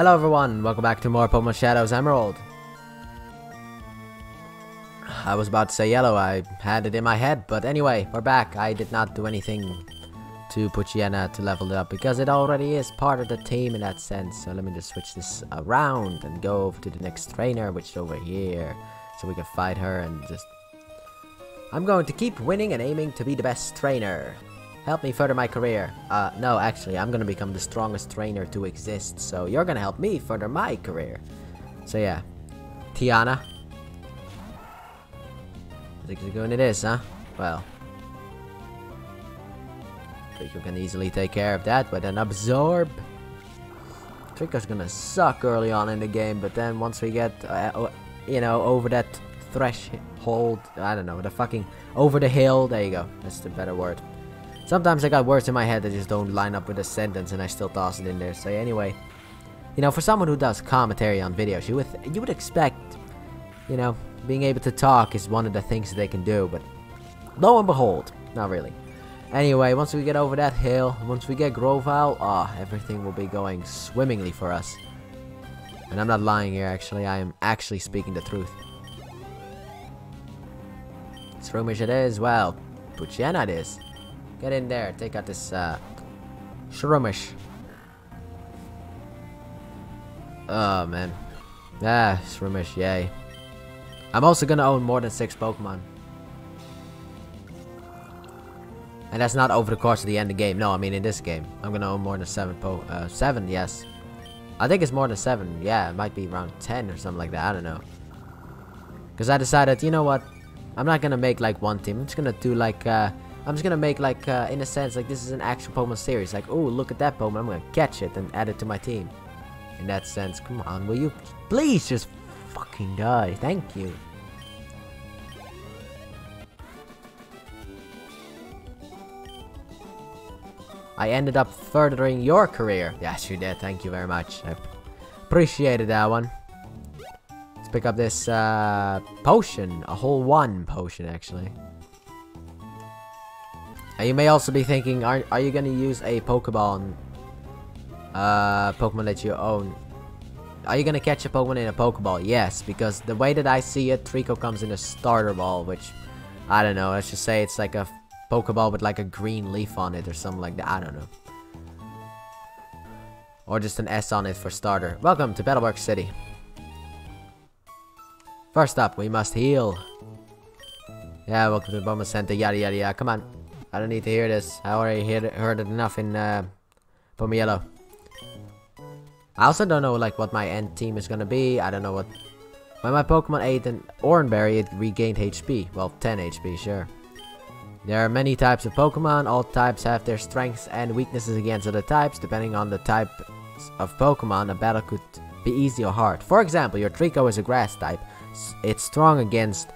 Hello everyone, welcome back to more Pokemon Shadows Emerald. I was about to say yellow, I had it in my head, but anyway, we're back. I did not do anything to Poochyena to level it up because it already is part of the team in that sense. So let me just switch this around and go over to the next trainer, which is over here. So we can fight her and just... I'm going to keep winning and aiming to be the best trainer. Help me further my career. Uh, no, actually, I'm gonna become the strongest trainer to exist, so you're gonna help me further my career. So yeah. Tiana. I think you're going it is, huh? Well. Treecko can easily take care of that with an absorb. Treecko's gonna suck early on in the game, but then once we get, uh, you know, over that threshold, I don't know, the fucking, over the hill, there you go, that's the better word. Sometimes I got words in my head that just don't line up with a sentence and I still toss it in there. So anyway, you know, for someone who does commentary on videos, you would, you would expect, you know, being able to talk is one of the things that they can do, but lo and behold, not really. Anyway, once we get over that hill, once we get Grovyle, ah, oh, everything will be going swimmingly for us. And I'm not lying here, actually. I am actually speaking the truth. Shroomish it is, well, Poochyena it is. Get in there. Take out this, uh, Shroomish. Oh, man. Ah, Shroomish, yay. I'm also gonna own more than six Pokemon. And that's not over the course of the end of the game. No, I mean in this game. I'm gonna own more than seven po- uh, seven, yes. I think it's more than seven. Yeah, it might be around 10 or something like that. I don't know. Because I decided, you know what? I'm not gonna make like one team. I'm just gonna do like, uh, I'm just gonna make like, uh, in a sense, like this is an actual Pokemon series. Like, oh, look at that Pokemon. I'm gonna catch it and add it to my team. In that sense, come on, will you please just fucking die? Thank you. I ended up furthering your career. Yes, you did. Thank you very much. I appreciated that one. Let's pick up this uh, potion. A whole one potion, actually. You may also be thinking, are, are you going to use a Pokeball uh, Pokemon that you own? Are you going to catch a Pokemon in a Pokeball? Yes, because the way that I see it, Treecko comes in a starter ball, which, I don't know, let's just say it's like a Pokeball with like a green leaf on it or something like that. I don't know. Or just an S on it for starter. Welcome to Petalburg City. First up, we must heal. Yeah, welcome to the Pokemon Center, yada yada yada. Come on. I don't need to hear this. I already heard it, heard it enough in uh, Yellow. I also don't know like what my end team is gonna be. I don't know what... When my Pokemon ate an Oranberry, it regained HP. Well, 10 HP, sure. There are many types of Pokemon. All types have their strengths and weaknesses against other types. Depending on the type of Pokemon, a battle could be easy or hard. For example, your Treecko is a grass type. It's strong against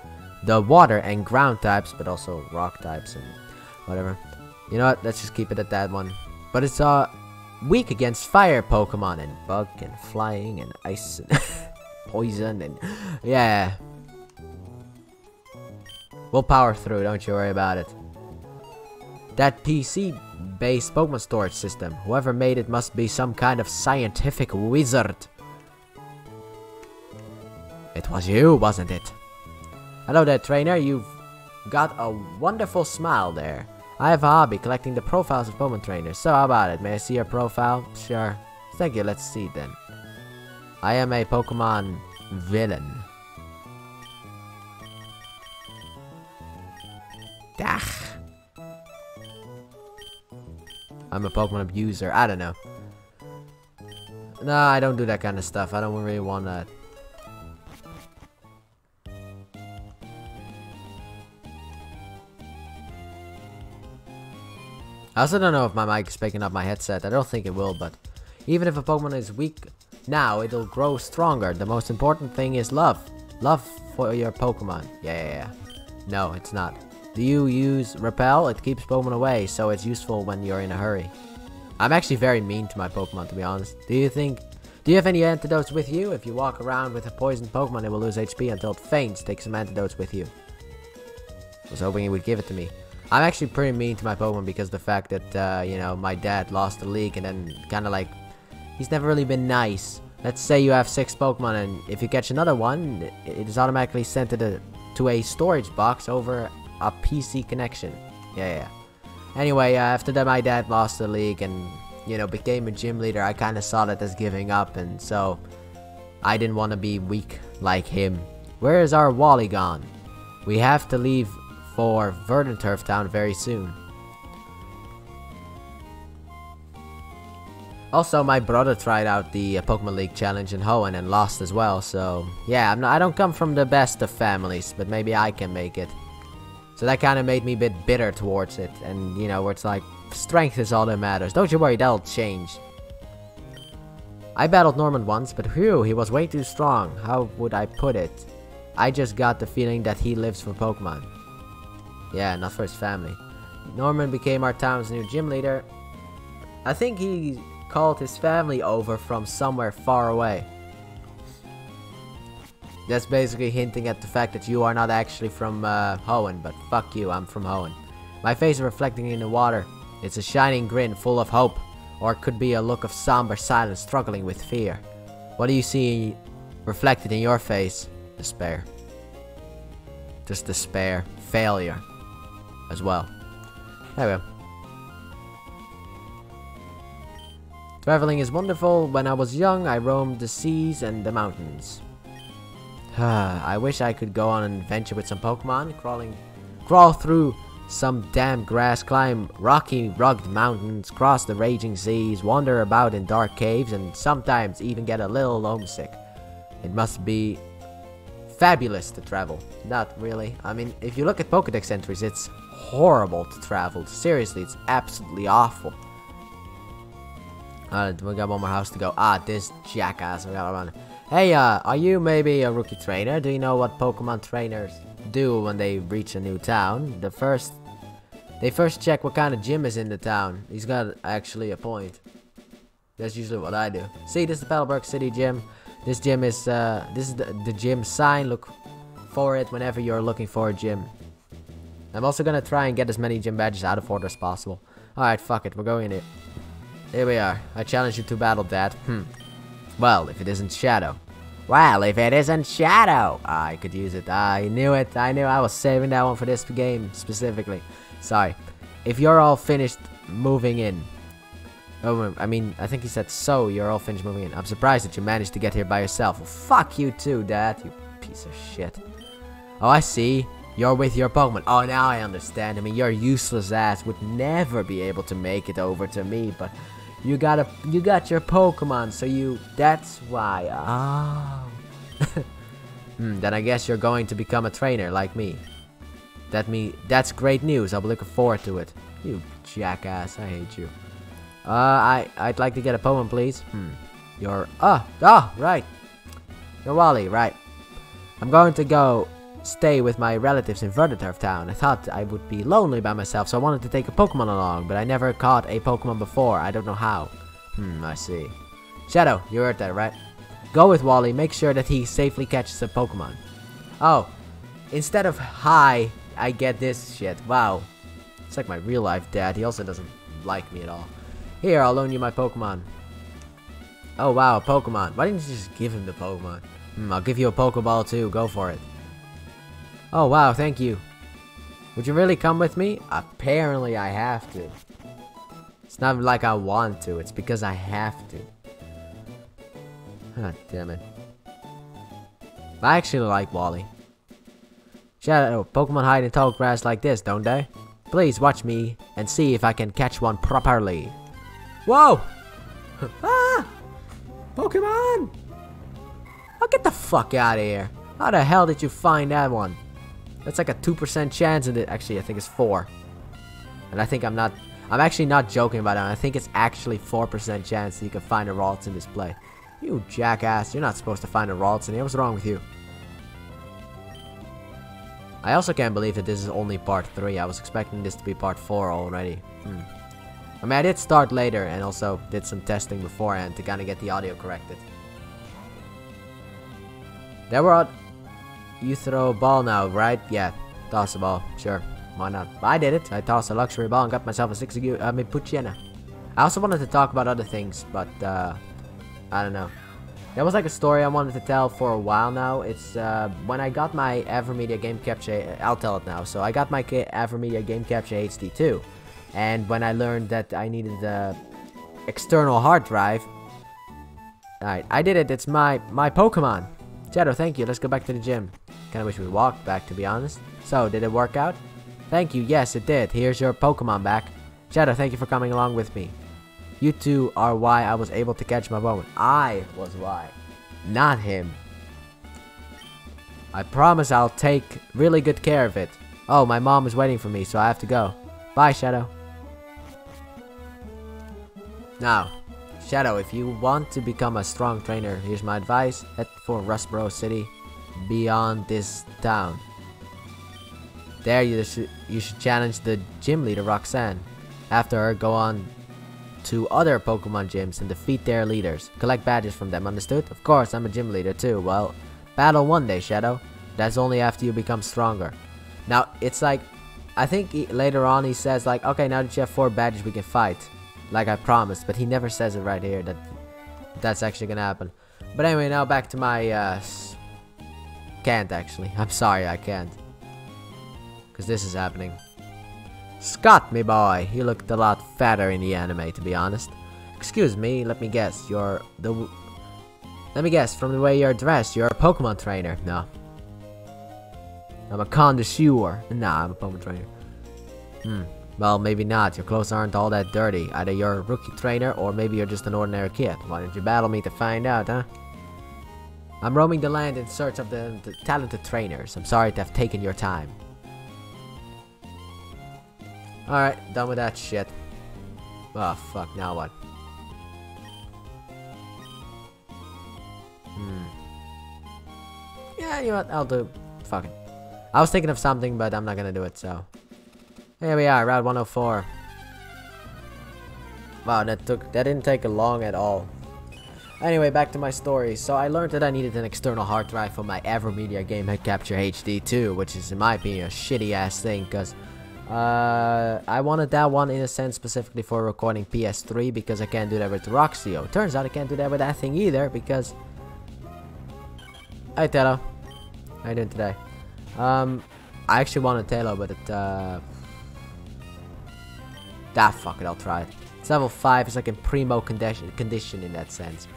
the water and ground types, but also rock types and whatever. You know what? Let's just keep it at that one. But it's uh weak against fire Pokemon and bug and flying and ice and poison and yeah. We'll power through, don't you worry about it. That PC-based Pokemon storage system, whoever made it must be some kind of scientific wizard. It was you, wasn't it? Hello there, trainer. You've got a wonderful smile there. I have a hobby, collecting the profiles of Pokemon trainers. So how about it? May I see your profile? Sure. Thank you, let's see then. I am a Pokemon villain. Dah. I'm a Pokemon abuser. I don't know. No, I don't do that kind of stuff. I don't really want that. I also don't know if my mic is picking up my headset. I don't think it will, but even if a Pokemon is weak now, it'll grow stronger. The most important thing is love. Love for your Pokemon. Yeah, yeah, yeah. No, it's not. Do you use Repel? It keeps Pokemon away, so it's useful when you're in a hurry. I'm actually very mean to my Pokemon, to be honest. Do you think... Do you have any antidotes with you? If you walk around with a poisoned Pokemon, it will lose HP until it faints. Take some antidotes with you. I was hoping he would give it to me. I'm actually pretty mean to my Pokemon because the fact that, uh, you know, my dad lost the league and then kind of like... He's never really been nice let's say you have six Pokemon, and if you catch another one, it is automatically sent to the to a storage box over a PC connection. Yeah, yeah. Anyway, uh, after that, my dad lost the league and you know became a gym leader. I kind of saw that as giving up, and so I didn't want to be weak like him. Where is our Wally gone? We have to leave for Verdanturf Town very soon. Also, my brother tried out the uh, Pokemon League challenge in Hoenn and lost as well, so yeah, not, I don't come from the best of families, but maybe I can make it. So that kind of made me a bit bitter towards it, and you know, where it's like, strength is all that matters. Don't you worry, that'll change. I battled Norman once, but whew, he was way too strong. How would I put it? I just got the feeling that he lives for Pokemon. Yeah, not for his family. Norman became our town's new gym leader. I think he called his family over from somewhere far away. That's basically hinting at the fact that you are not actually from uh, Hoenn, but fuck you, I'm from Hoenn. My face is reflecting in the water. It's a shining grin full of hope, or it could be a look of somber silence struggling with fear. What do you see reflected in your face? Despair. Just despair. Failure. As well. There we go. Traveling is wonderful. When I was young, I roamed the seas and the mountains. I wish I could go on an adventure with some Pokemon, crawling, crawl through some damp grass, climb rocky, rugged mountains, cross the raging seas, wander about in dark caves, and sometimes even get a little homesick. It must be fabulous to travel. Not really. I mean, if you look at Pokedex entries, it's horrible to travel. Seriously, it's absolutely awful. Uh, we got one more house to go. Ah, this jackass. We gotta run. Hey, uh, are you maybe a rookie trainer? Do you know what Pokemon trainers do when they reach a new town? The first... They first check what kind of gym is in the town. He's got actually a point. That's usually what I do. See, this is the Petalburg City Gym. This gym is, uh, this is the, the gym sign. Look for it whenever you're looking for a gym. I'm also gonna try and get as many gym badges out of order as possible. Alright, fuck it. We're going in here. We are. I challenge you to battle, Dad. Hmm. Well, if it isn't Shadow. Well, if it isn't Shadow. I could use it. I knew it. I knew I was saving that one for this game specifically. Sorry. If you're all finished moving in. Oh, I mean, I think he said so. You're all finished moving in. I'm surprised that you managed to get here by yourself. Well, fuck you too, Dad. You piece of shit. Oh, I see. You're with your Pokemon. Oh, now I understand. I mean, your useless ass would never be able to make it over to me, but you got a you got your Pokemon, so you that's why. Oh. hmm, then I guess you're going to become a trainer like me. That me that's great news. I'll be looking forward to it. You jackass, I hate you. Uh, I I'd like to get a Pokemon, please. Hmm. You're ah oh, oh right. You're Wally, right? I'm going to go stay with my relatives in Verdanturf Town. I thought I would be lonely by myself, so I wanted to take a Pokemon along, but I never caught a Pokemon before. I don't know how. Hmm, I see. Shadow, you heard that, right? Go with Wally, make sure that he safely catches a Pokemon. Oh, instead of hi, I get this shit. Wow. It's like my real life dad. He also doesn't like me at all. Here, I'll loan you my Pokemon. Oh wow, Pokemon. Why didn't you just give him the Pokemon? Hmm, I'll give you a Pokeball too. Go for it. Oh, wow, thank you. Would you really come with me? Apparently I have to. It's not like I want to, it's because I have to. God damn it. I actually like Wally. Shadow, Pokemon hide in tall grass like this, don't they? Please watch me and see if I can catch one properly. Whoa! ah! Pokemon! Oh, get the fuck out of here. How the hell did you find that one? That's like a 2% chance and it actually I think it's 4. And I think I'm not I'm actually not joking about it. I think it's actually 4% chance that you can find a Ralts in this play. You jackass, you're not supposed to find a Ralts in here. What's wrong with you? I also can't believe that this is only part 3. I was expecting this to be part 4 already. Hmm. I mean, I did start later and also did some testing beforehand to kind of get the audio corrected. There were you throw a ball now, right? Yeah, toss a ball. Sure, why not? I did it. I tossed a luxury ball and got myself a 6 I mean, Poochyena. I also wanted to talk about other things, but, uh, I don't know. That was like a story I wanted to tell for a while now. It's uh, when I got my Avermedia Game Capture. I'll tell it now. So I got my Avermedia Game Capture HD 2, and when I learned that I needed the external hard drive, alright, I did it. It's my my Pokemon. Shadow, thank you. Let's go back to the gym. Kinda wish we walked back, to be honest. So, did it work out? Thank you. Yes, it did. Here's your Pokemon back. Shadow, thank you for coming along with me. You two are why I was able to catch my Bowman. I was why. Not him. I promise I'll take really good care of it. Oh, my mom is waiting for me, so I have to go. Bye, Shadow. Now, Shadow, if you want to become a strong trainer, here's my advice. Head for Rustboro City, beyond this town. There you should, you should challenge the gym leader, Roxanne. After her, go on to other Pokemon gyms and defeat their leaders. Collect badges from them, understood? Of course, I'm a gym leader too. Well, battle one day, Shadow. That's only after you become stronger. Now, it's like, I think he, later on he says like, okay, now that you have four badges, we can fight. Like I promised, but he never says it right here that that's actually gonna happen. But anyway, now back to my, uh, can't actually. I'm sorry, I can't. Because this is happening. Scott, me boy, you looked a lot fatter in the anime, to be honest. Excuse me, let me guess, you're the... Let me guess, from the way you're dressed, you're a Pokemon trainer. No. I'm a connoisseur. Nah, I'm a Pokemon trainer. Hmm. Well, maybe not. Your clothes aren't all that dirty. Either you're a rookie trainer, or maybe you're just an ordinary kid. Why don't you battle me to find out, huh? I'm roaming the land in search of the, the talented trainers. I'm sorry to have taken your time. Alright, done with that shit. Oh, fuck, now what? Hmm. Yeah, you know what, I'll do... Fuck it. I was thinking of something, but I'm not gonna do it, so... Here we are, Route 104. Wow, that took... That didn't take long at all. Anyway, back to my story. So I learned that I needed an external hard drive for my Avermedia Game Capture HD 2, which is in my opinion a shitty ass thing, because uh, I wanted that one in a sense specifically for recording PS3 because I can't do that with Roxio. Turns out I can't do that with that thing either because... Hi Taillow. How you doing today? Um, I actually wanted Taillow, but it, uh... Ah, fuck it, I'll try it. It's level 5, it's like in primo condition, condition in that sense.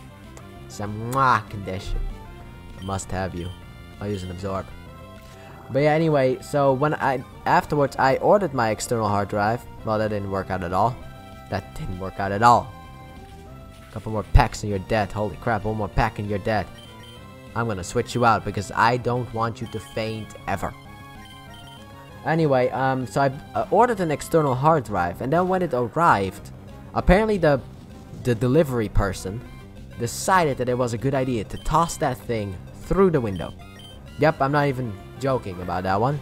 It's a mwah condition. I must have you. I'll use an absorb. But yeah, anyway, so when I afterwards I ordered my external hard drive. Well, that didn't work out at all. That didn't work out at all. Couple more packs and you're dead. Holy crap, one more pack and you're dead. I'm gonna switch you out because I don't want you to faint ever. Anyway, um, so I uh, ordered an external hard drive, and then when it arrived, apparently the the delivery person decided that it was a good idea to toss that thing through the window. Yep, I'm not even joking about that one.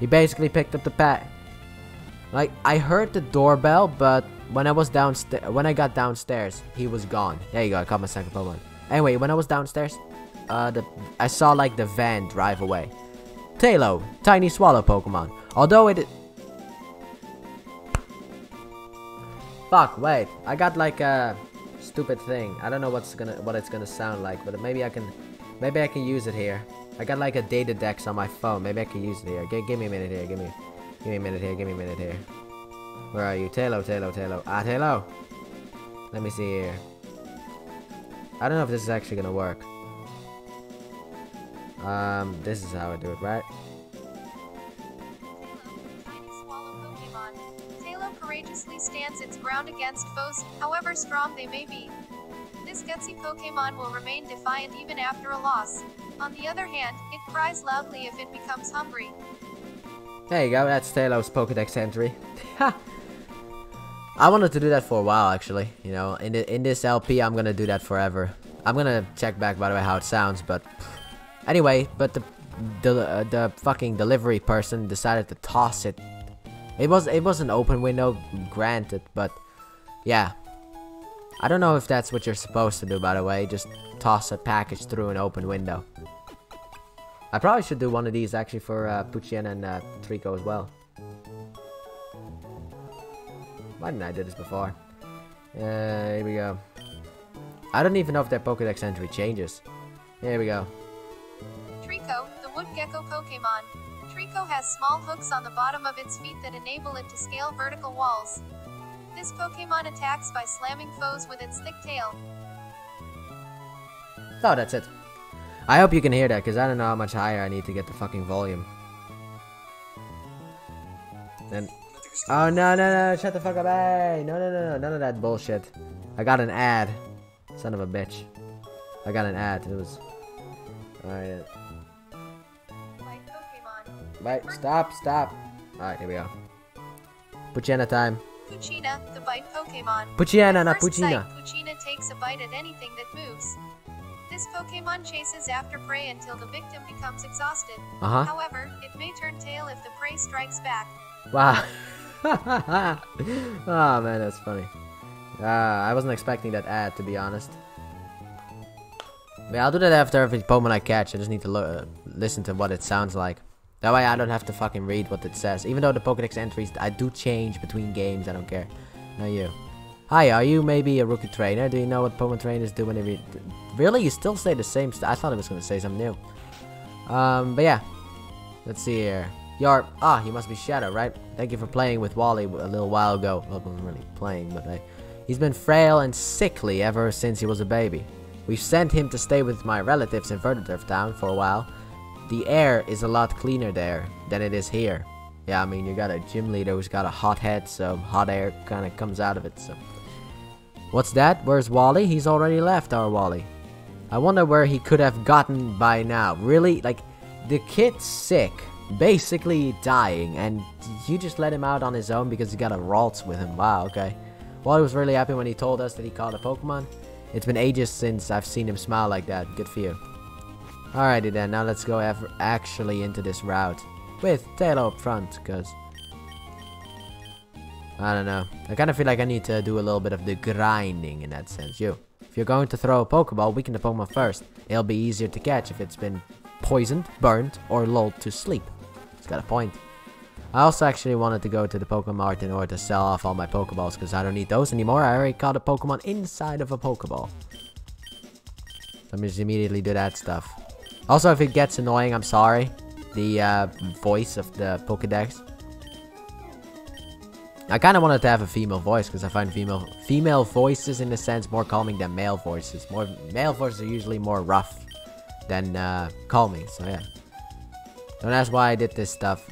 He basically picked up the pack. Like, I heard the doorbell, but when I was downstairs, when I got downstairs, he was gone. There you go, I caught my second Pokemon. Anyway, when I was downstairs, uh, the I saw like the van drive away. Taillow, tiny swallow Pokemon. Although it... Fuck, wait. I got like a stupid thing. I don't know what's gonna what it's gonna sound like, but maybe I can maybe I can use it here. I got like a data dex on my phone. Maybe I can use it here. G give me a minute here. Give me, give me a minute here. Give me a minute here. Where are you? Taillow, Taillow, Taillow. Ah, Taillow. Let me see here. I don't know if this is actually gonna work. Um, this is how I do it, right? courageously stands its ground against foes, however strong they may be. This gutsy Pokemon will remain defiant even after a loss. On the other hand, it cries loudly if it becomes hungry. There you go, that's Taillow's Pokedex entry. I wanted to do that for a while, actually. You know, in the, in this LP, I'm gonna do that forever. I'm gonna check back, by the way, how it sounds, but... Anyway, but the the, uh, the fucking delivery person decided to toss it. It was it was an open window, granted, but yeah. I don't know if that's what you're supposed to do, by the way. Just toss a package through an open window. I probably should do one of these actually for uh, and uh, Treecko as well. Why didn't I do this before? Uh, here we go. I don't even know if their Pokedex entry changes. Here we go. Wood gecko Pokemon. Treecko has small hooks on the bottom of its feet that enable it to scale vertical walls. This Pokemon attacks by slamming foes with its thick tail. Oh, that's it. I hope you can hear that, because I don't know how much higher I need to get the fucking volume. Then... Oh, no, no, no, shut the fuck up, hey! No, no, no, no, none of that bullshit. I got an ad. Son of a bitch. I got an ad, it was... Alright. Right, stop, stop. Alright, here we go. Poochyena time. Poochyena, the bite Pokemon. Puchina, not Puchina. sight, Poochyena takes a bite at anything that moves. This Pokemon chases after prey until the victim becomes exhausted. Uh-huh. However, it may turn tail if the prey strikes back. Wow. oh man, that's funny. Uh, I wasn't expecting that ad to be honest. But I'll do that after every Pokemon I catch. I just need to uh, listen to what it sounds like. That way I don't have to fucking read what it says. Even though the Pokedex entries I do change between games, I don't care. No you. Hi, are you maybe a rookie trainer? Do you know what Pokemon trainers do when they read? Really? You still say the same st- I thought I was gonna say something new. Um, but yeah. Let's see here. You're ah, you must be Shadow, right? Thank you for playing with Wally a little while ago. Well, not really playing, but I, he's been frail and sickly ever since he was a baby. We've sent him to stay with my relatives in Verdanturf Town for a while. The air is a lot cleaner there than it is here. Yeah, I mean, you got a gym leader who's got a hot head, so hot air kind of comes out of it, so. What's that? Where's Wally? He's already left, our Wally. I wonder where he could have gotten by now. Really? Like, the kid's sick, basically dying, and you just let him out on his own because he got a Ralts with him. Wow, okay. Wally was really happy when he told us that he caught a Pokemon. It's been ages since I've seen him smile like that. Good for you. Alrighty then, now let's go actually into this route. With Taillow up front, because... I don't know. I kind of feel like I need to do a little bit of the grinding in that sense. You, if you're going to throw a Pokeball, weaken the Pokemon first. It'll be easier to catch if it's been poisoned, burned, or lulled to sleep. It's got a point. I also actually wanted to go to the Pokemon Mart in order to sell off all my Pokeballs because I don't need those anymore. I already caught a Pokemon inside of a Pokeball. Let me just immediately do that stuff. Also, if it gets annoying, I'm sorry. The uh, voice of the Pokedex. I kind of wanted to have a female voice because I find female female voices in a sense more calming than male voices. More male voices are usually more rough than uh, calming. So yeah. Don't ask why I did this stuff.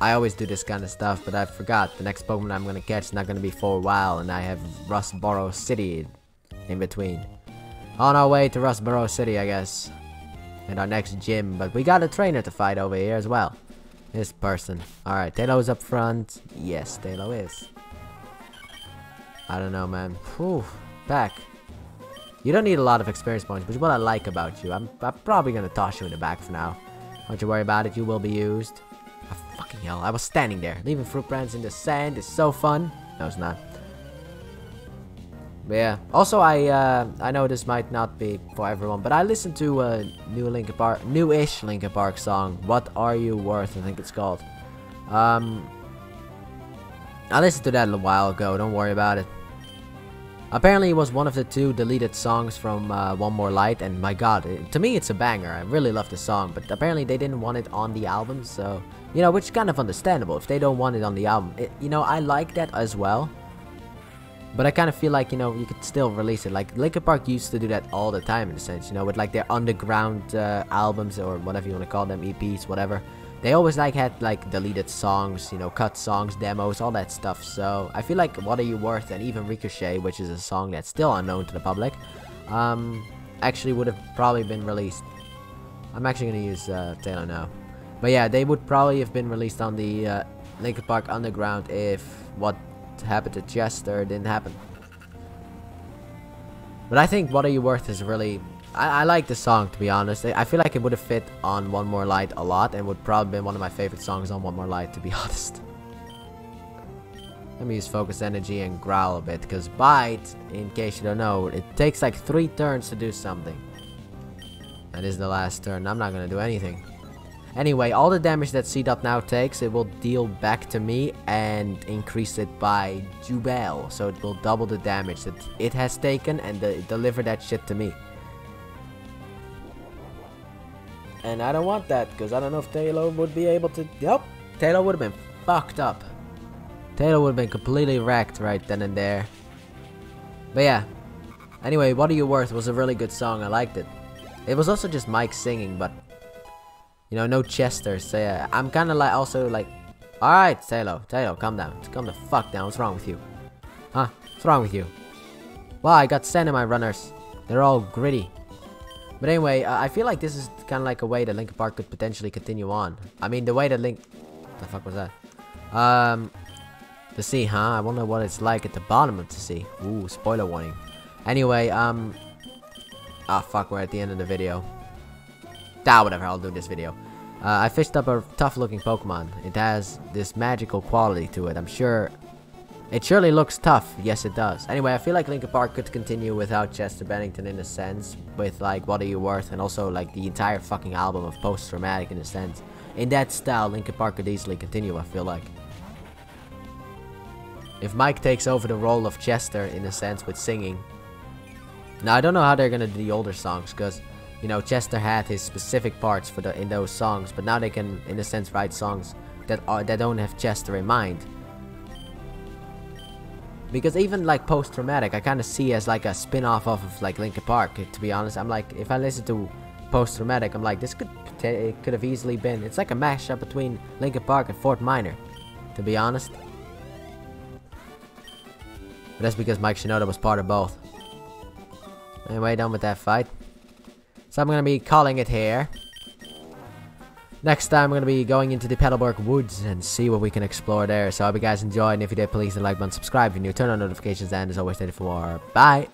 I always do this kind of stuff, but I forgot. The next Pokemon I'm gonna catch is not gonna be for a while, and I have Rustboro City in between. On our way to Rustboro City, I guess. And our next gym, but we got a trainer to fight over here as well. This person. Alright, Taillow's up front. Yes, Taillow is. I don't know, man. Whew. Back. You don't need a lot of experience points, which is what I like about you. I'm, I'm probably gonna toss you in the back for now. Don't you worry about it, you will be used. Oh, fucking hell, I was standing there. Leaving fruit brands in the sand is so fun. No, it's not. But yeah. Also, I uh, I know this might not be for everyone, but I listened to a new Linkin Park, new-ish Linkin Park song. What are you worth? I think it's called. Um, I listened to that a while ago. Don't worry about it. Apparently, it was one of the two deleted songs from uh, One More Light, and my God, it, to me, it's a banger. I really love the song, but apparently they didn't want it on the album, so you know, which is kind of understandable if they don't want it on the album. It, you know, I like that as well. But I kind of feel like, you know, you could still release it. Like, Linkin Park used to do that all the time, in a sense, you know, with like their underground uh, albums or whatever you want to call them, EPs, whatever. They always like had like deleted songs, you know, cut songs, demos, all that stuff. So I feel like What Are You Worth and even Ricochet, which is a song that's still unknown to the public, um, actually would have probably been released. I'm actually gonna use uh, Taillow now. But yeah, they would probably have been released on the uh, Linkin Park Underground if what happened to Chester didn't happen. But I think What Are You Worth is really... I, I like the song, to be honest. I feel like it would have fit on One More Light a lot and would probably been one of my favorite songs on One More Light, to be honest. Let me use Focus Energy and growl a bit, because Bide, in case you don't know, it takes like three turns to do something. And this is the last turn. I'm not gonna do anything. Anyway, all the damage that Seedot now takes, it will deal back to me and increase it by Jubel. So it will double the damage that it has taken and de deliver that shit to me. And I don't want that, because I don't know if Taillow would be able to... Yep, Taillow would have been fucked up. Taillow would have been completely wrecked right then and there. But yeah. Anyway, What Are You Worth was a really good song. I liked it. It was also just Mike singing, but... You know, no Chester. So yeah, I'm kind of like also like... Alright, Taillow. Taillow, calm down. Calm the fuck down. What's wrong with you? Huh? What's wrong with you? Well, I got sand in my runners. They're all gritty. But anyway, uh, I feel like this is kind of like a way that Linkin Park could potentially continue on. I mean, the way that Link... the fuck was that? Um, the sea, huh? I wonder what it's like at the bottom of the sea. Ooh, spoiler warning. Anyway, um... Ah, oh, fuck, we're at the end of the video. Ah, whatever, I'll do this video. Uh, I fished up a tough-looking Pokemon. It has this magical quality to it. I'm sure it surely looks tough. Yes, it does. Anyway, I feel like Linkin Park could continue without Chester Bennington in a sense, with like What Are You Worth, and also like the entire fucking album of Post Traumatic in a sense. In that style, Linkin Park could easily continue. I feel like. If Mike takes over the role of Chester in a sense with singing. Now I don't know how they're gonna do the older songs, cause you know Chester had his specific parts for the in those songs, but now they can in a sense write songs that are that don't have Chester in mind. Because even like post-traumatic, I kind of see as like a spin-off of like Linkin Park. Eh, to be honest, I'm like, if I listen to post-traumatic, I'm like, this could it could have easily been. It's like a mashup between Linkin Park and Fort Minor. To be honest. But that's because Mike Shinoda was part of both. Anyway, done with that fight. So I'm gonna be calling it here. Next time, we're going to be going into the Petalburg Woods and see what we can explore there. So I hope you guys enjoyed, and if you did, please the like button, subscribe if you're new, turn on notifications, and as always, stay for more. Bye!